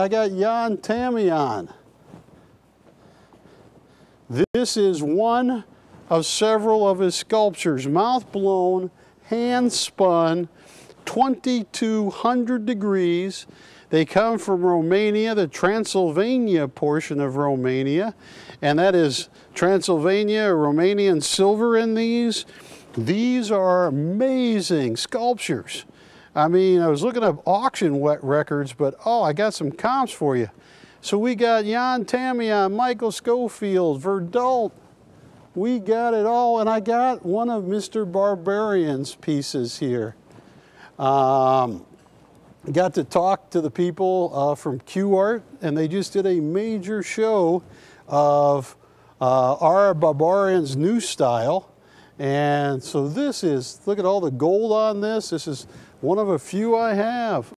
I got Jan Tamaian. This is one of several of his sculptures, mouth blown, hand spun, 2200 degrees. They come from Romania, the Transylvania portion of Romania, and that is Transylvania, Romanian silver in these. These are amazing sculptures. I mean, I was looking up auction wet records, but oh, I got some comps for you. So we got Jan Tamaian, Michael Schofield, Verdult. We got it all, and I got one of Mr. Barbarian's pieces here. Um, got to talk to the people uh, from Q Art, and they just did a major show of uh, our Barbarian's new style. And so this is, look at all the gold on this. This is one of a few I have.